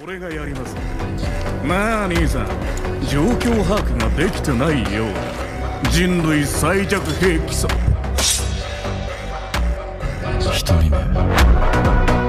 俺がやります。まあ兄さん状況把握ができてないようだ。人類最弱兵器さ。一人目。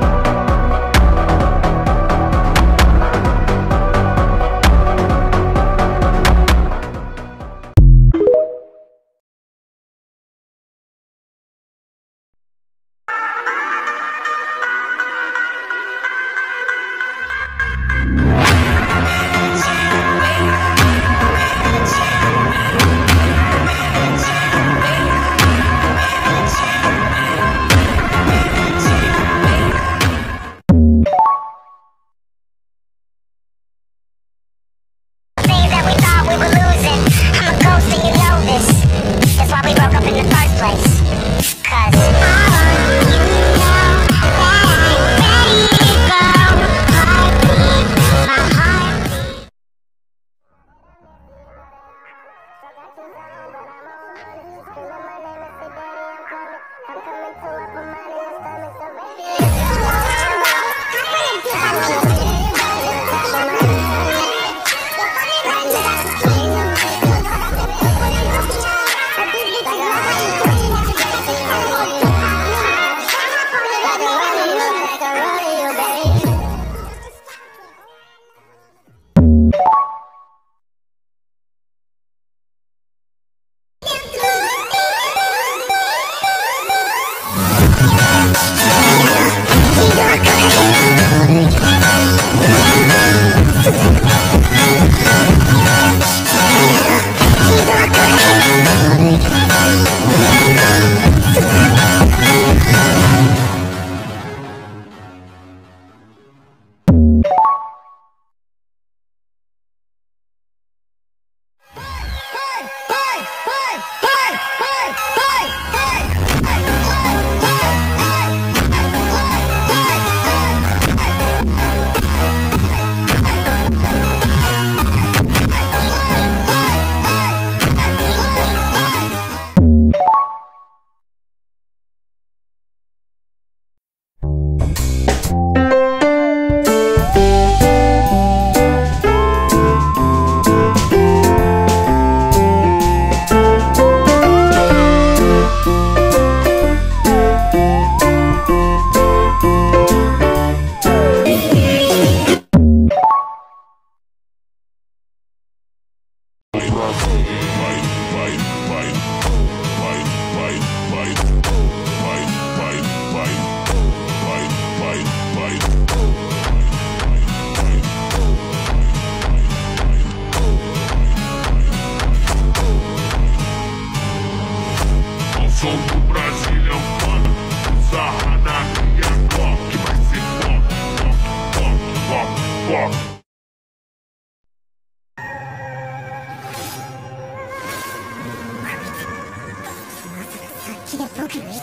僕の位置。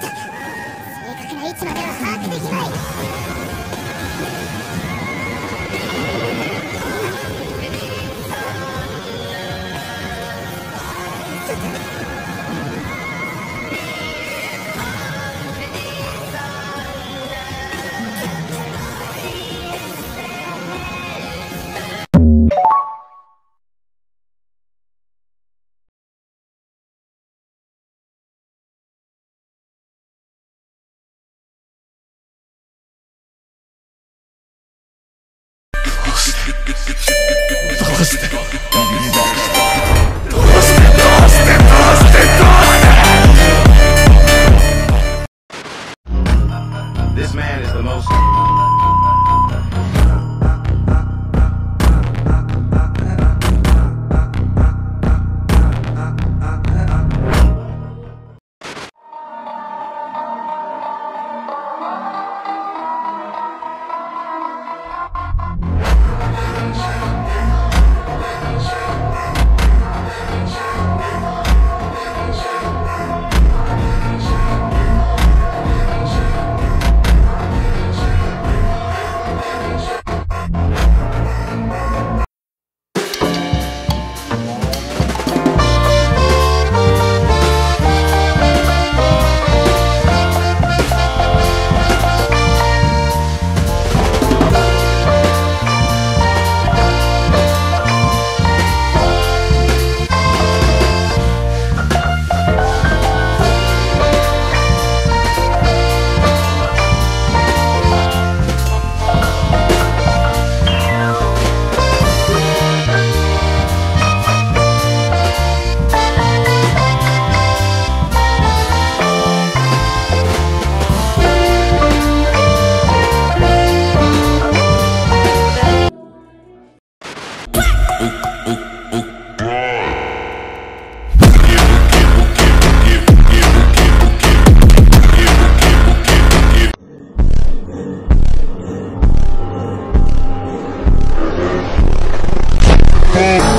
だ正確な位置までは把握できない。Hey.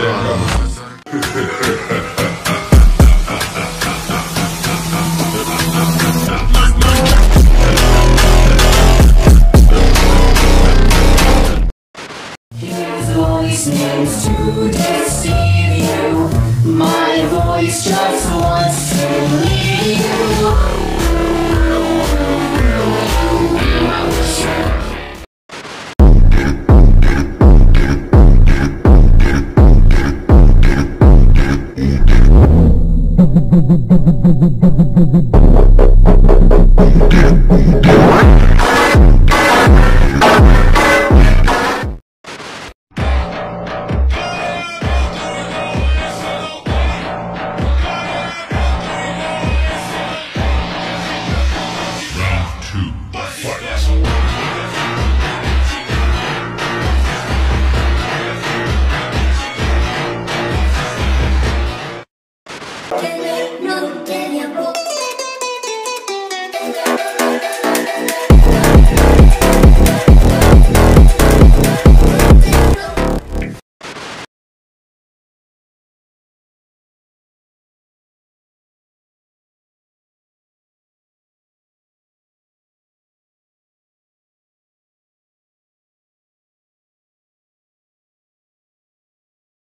His voice means to deceive you. My voice